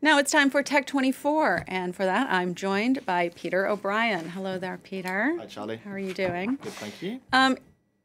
Now it's time for Tech 24, and for that, I'm joined by Peter O'Brien. Hello there, Peter. Hi, Charlie. How are you doing? Good, thank you. Um,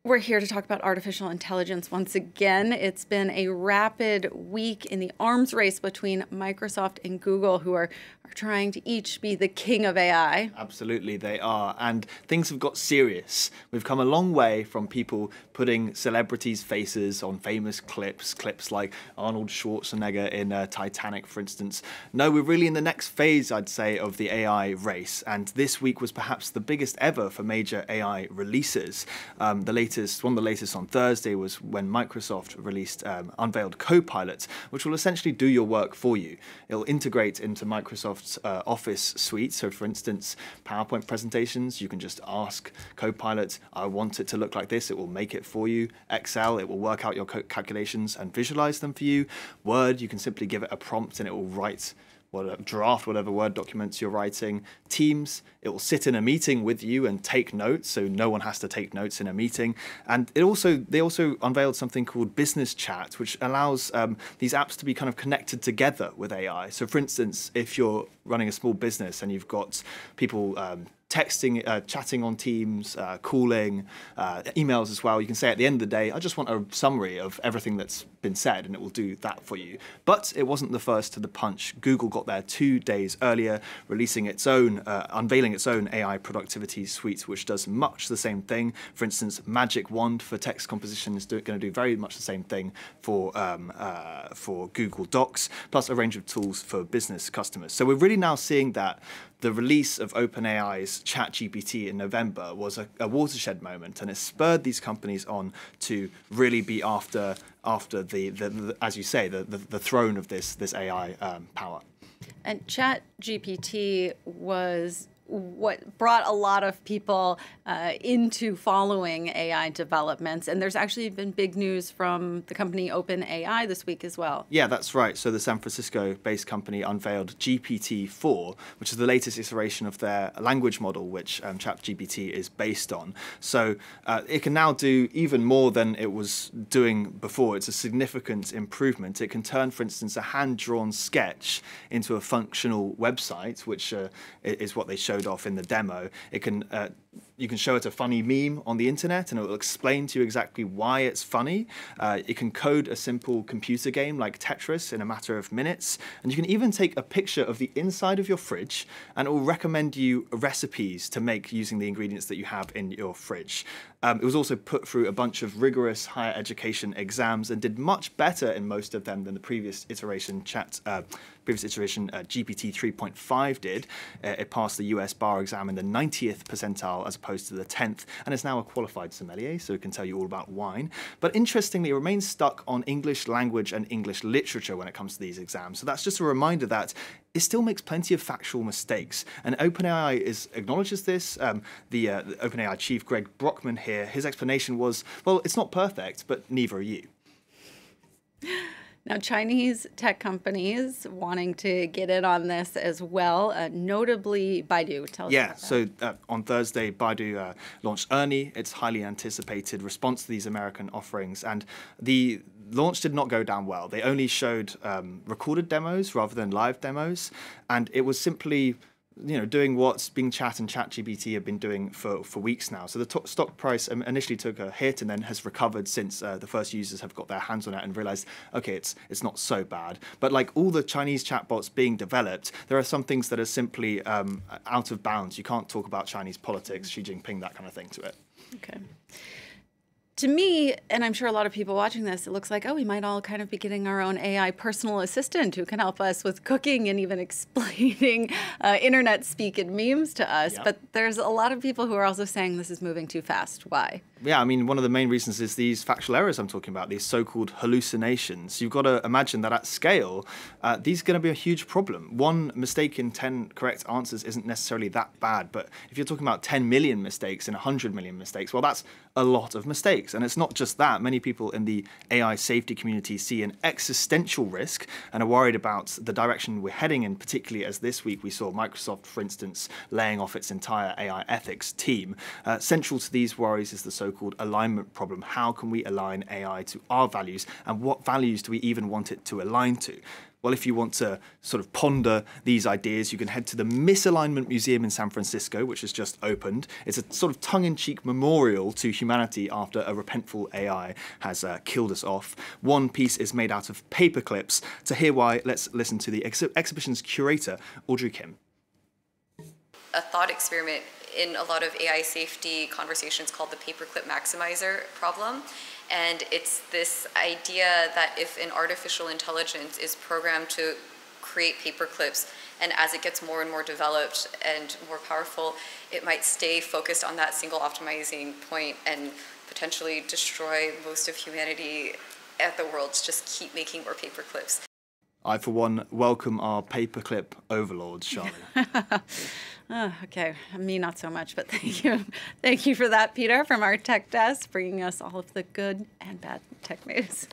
we're here to talk about artificial intelligence once again. It's been a rapid week in the arms race between Microsoft and Google, who are, are trying to each be the king of AI. Absolutely, they are. And things have got serious. We've come a long way from people putting celebrities' faces on famous clips, clips like Arnold Schwarzenegger in uh, Titanic, for instance. No, we're really in the next phase, I'd say, of the AI race. And this week was perhaps the biggest ever for major AI releases. Um, the latest latest, one of the latest on Thursday was when Microsoft released, um, unveiled Copilot, which will essentially do your work for you. It'll integrate into Microsoft's uh, Office suite. So, for instance, PowerPoint presentations, you can just ask Copilot, I want it to look like this. It will make it for you. Excel, it will work out your calculations and visualize them for you. Word, you can simply give it a prompt and it will write whatever, draft whatever Word documents you're writing. Teams, it will sit in a meeting with you and take notes, so no one has to take notes in a meeting. And it also they also unveiled something called Business Chat, which allows um, these apps to be kind of connected together with AI. So, for instance, if you're running a small business and you've got people um, texting, uh, chatting on Teams, uh, calling, uh, emails as well. You can say at the end of the day, I just want a summary of everything that's been said, and it will do that for you. But it wasn't the first to the punch. Google got there two days earlier, releasing its own, uh, unveiling its own AI productivity suite, which does much the same thing. For instance, Magic Wand for text composition is going to do very much the same thing for um, uh, for Google Docs, plus a range of tools for business customers. So we're really now seeing that the release of OpenAI's ChatGPT in November was a, a, watershed moment, and it spurred these companies on to really be after after the, the, the as you say, the, the, the, throne of this this AI um, power. And ChatGPT was what brought a lot of people uh, into following AI developments. And there's actually been big news from the company OpenAI this week as well. Yeah, that's right. So the San Francisco based company unveiled GPT 4, which is the latest iteration of their language model, which um, ChatGPT is based on. So uh, it can now do even more than it was doing before. It's a significant improvement. It can turn, for instance, a hand drawn sketch into a functional website, which uh, is what they show showed off in the demo, it can uh, you can show it a funny meme on the internet and it will explain to you exactly why it's funny. Uh, it can code a simple computer game like Tetris in a matter of minutes. And you can even take a picture of the inside of your fridge and it will recommend you recipes to make using the ingredients that you have in your fridge. Um, it was also put through a bunch of rigorous higher education exams and did much better in most of them than the previous iteration chat, uh, previous iteration uh, GPT 3.5 did. Uh, it passed the US bar exam in the 90th percentile as opposed to the 10th, and is now a qualified sommelier, so it can tell you all about wine. But interestingly, it remains stuck on English language and English literature when it comes to these exams. So that's just a reminder that it still makes plenty of factual mistakes. And OpenAI is, acknowledges this. Um, the, uh, the OpenAI chief, Greg Brockman, here, his explanation was well, it's not perfect, but neither are you. Now, Chinese tech companies wanting to get in on this as well, uh, notably Baidu. Tell us yeah, so uh, on Thursday, Baidu uh, launched Ernie, its highly anticipated response to these American offerings. And the launch did not go down well. They only showed um, recorded demos rather than live demos. And it was simply you know, doing Bing Chat and ChatGPT have been doing for, for weeks now. So the stock price initially took a hit and then has recovered since uh, the first users have got their hands on it and realized, okay, it's it's not so bad. But like all the Chinese chatbots being developed, there are some things that are simply um, out of bounds. You can't talk about Chinese politics, Xi Jinping, that kind of thing to it. Okay to me, and I'm sure a lot of people watching this, it looks like, oh, we might all kind of be getting our own AI personal assistant who can help us with cooking and even explaining uh, internet speak and memes to us. Yep. But there's a lot of people who are also saying this is moving too fast. Why? Yeah, I mean, one of the main reasons is these factual errors I'm talking about, these so called hallucinations. You've got to imagine that at scale, uh, these are going to be a huge problem. One mistake in 10 correct answers isn't necessarily that bad, but if you're talking about 10 million mistakes and 100 million mistakes, well, that's a lot of mistakes. And it's not just that. Many people in the AI safety community see an existential risk and are worried about the direction we're heading in, particularly as this week we saw Microsoft, for instance, laying off its entire AI ethics team. Uh, central to these worries is the so called alignment problem. How can we align AI to our values, and what values do we even want it to align to? Well, if you want to sort of ponder these ideas, you can head to the Misalignment Museum in San Francisco, which has just opened. It's a sort of tongue in cheek memorial to humanity after a repentful AI has uh, killed us off. One piece is made out of paper clips. To hear why, let's listen to the ex- exhibition's curator, Audrey Kim. A thought experiment in a lot of AI safety conversations called the paperclip maximizer problem. And it's this idea that if an artificial intelligence is programmed to create paperclips, and as it gets more and more developed and more powerful, it might stay focused on that single optimizing point and potentially destroy most of humanity at the world to just keep making more paperclips. I, for one, welcome our paperclip overlords, Charlie. oh, ah, okay, me not so much, but thank you. thank you for that, Peter, from our tech desk, bringing us all of the good and bad tech news.